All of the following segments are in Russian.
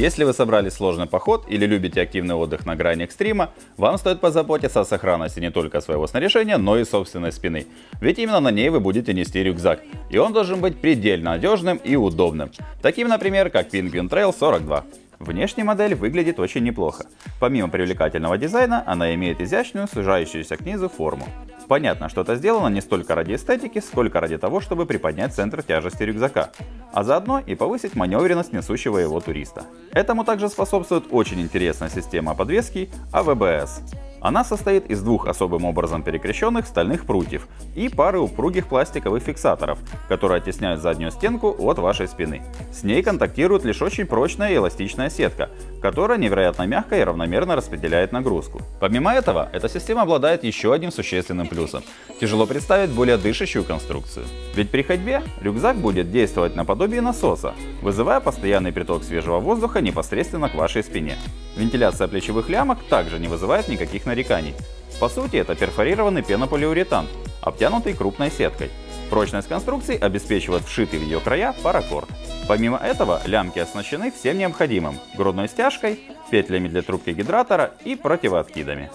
Если вы собрали сложный поход или любите активный отдых на грани экстрима, вам стоит позаботиться о сохранности не только своего снаряжения, но и собственной спины. Ведь именно на ней вы будете нести рюкзак, и он должен быть предельно надежным и удобным. Таким, например, как Penguin Trail 42. Внешняя модель выглядит очень неплохо. Помимо привлекательного дизайна, она имеет изящную, сужающуюся к низу форму. Понятно, что это сделано не столько ради эстетики, сколько ради того, чтобы приподнять центр тяжести рюкзака, а заодно и повысить маневренность несущего его туриста. Этому также способствует очень интересная система подвески AVBS. Она состоит из двух особым образом перекрещенных стальных прутьев и пары упругих пластиковых фиксаторов, которые оттесняют заднюю стенку от вашей спины. С ней контактирует лишь очень прочная и эластичная сетка, которая невероятно мягко и равномерно распределяет нагрузку. Помимо этого, эта система обладает еще одним существенным плюсом. Тяжело представить более дышащую конструкцию. Ведь при ходьбе рюкзак будет действовать наподобие насоса, вызывая постоянный приток свежего воздуха непосредственно к вашей спине. Вентиляция плечевых лямок также не вызывает никаких нареканий. По сути, это перфорированный пенополиуретан, обтянутый крупной сеткой. Прочность конструкции обеспечивает вшитый в ее края паракорд. Помимо этого, лямки оснащены всем необходимым – грудной стяжкой, петлями для трубки гидратора и противооткидами.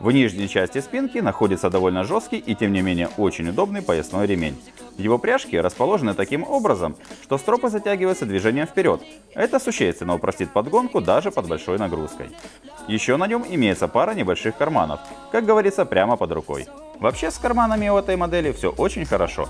В нижней части спинки находится довольно жесткий и тем не менее очень удобный поясной ремень. Его пряжки расположены таким образом, что стропы затягиваются движением вперед. Это существенно упростит подгонку даже под большой нагрузкой. Еще на нем имеется пара небольших карманов, как говорится, прямо под рукой. Вообще с карманами у этой модели все очень хорошо.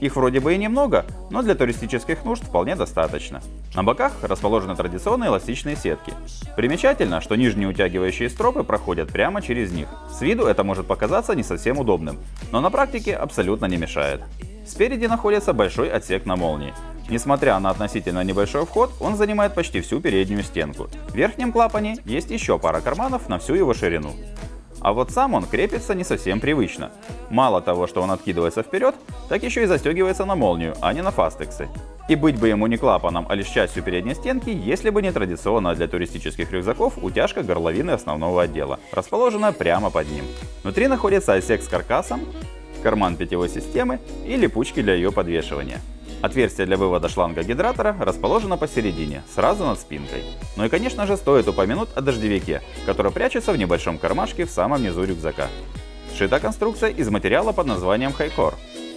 Их вроде бы и немного, но для туристических нужд вполне достаточно. На боках расположены традиционные эластичные сетки. Примечательно, что нижние утягивающие стропы проходят прямо через них. С виду это может показаться не совсем удобным, но на практике абсолютно не мешает. Спереди находится большой отсек на молнии. Несмотря на относительно небольшой вход, он занимает почти всю переднюю стенку. В верхнем клапане есть еще пара карманов на всю его ширину. А вот сам он крепится не совсем привычно. Мало того, что он откидывается вперед, так еще и застегивается на молнию, а не на фастексы. И быть бы ему не клапаном, а лишь частью передней стенки, если бы не традиционная для туристических рюкзаков утяжка горловины основного отдела, расположенная прямо под ним. Внутри находится отсек с каркасом, карман питьевой системы и липучки для ее подвешивания. Отверстие для вывода шланга гидратора расположено посередине, сразу над спинкой. Ну и конечно же стоит упомянуть о дождевике, который прячется в небольшом кармашке в самом низу рюкзака. Шита конструкция из материала под названием Хайкор.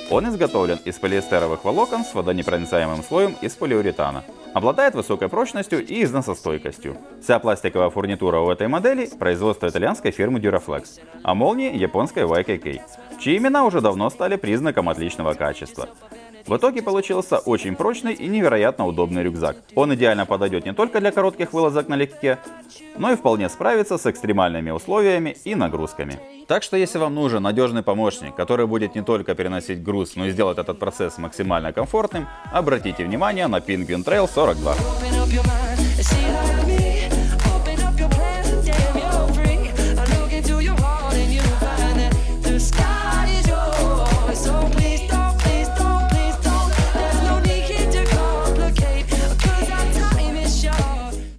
Он изготовлен из полиэстеровых волокон с водонепроницаемым слоем из полиуретана. Обладает высокой прочностью и износостойкостью. Вся пластиковая фурнитура у этой модели – производство итальянской фирмы Duraflex, а молнии – японской YKK, чьи имена уже давно стали признаком отличного качества. В итоге получился очень прочный и невероятно удобный рюкзак. Он идеально подойдет не только для коротких вылазок налегке, но и вполне справится с экстремальными условиями и нагрузками. Так что если вам нужен надежный помощник, который будет не только переносить груз, но и сделать этот процесс максимально комфортным, обратите внимание на Penguin Trail 42.